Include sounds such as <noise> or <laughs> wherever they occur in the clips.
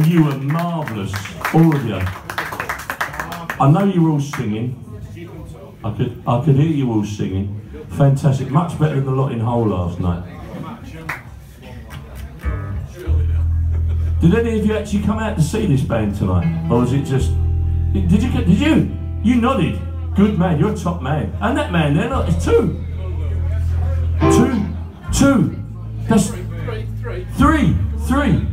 And you were marvellous, all of you. I know you were all singing. I could, I could hear you all singing. Fantastic, much better than the lot in Hull last night. Did any of you actually come out to see this band tonight, or was it just? Did you? Did you? You nodded. Good man. You're a top man. And that man there, look, it's two. Two. Two. That's three. Three.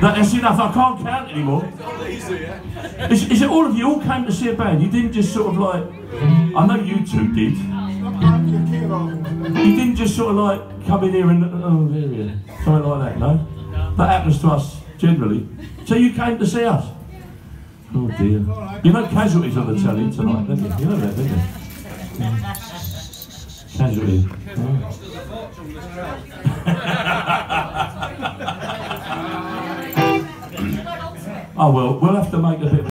That, that's enough. I can't count anymore. Is, is it all of you all came to see a band? You didn't just sort of like. I know you two did. You didn't just sort of like come in here and oh there we are. Something like that, no? That happens to us generally. So you came to see us. Oh dear. You know Casualty's on the telly tonight, don't you? You know that, don't you? <laughs> Casualties. Oh. Oh well, we'll have to make a bit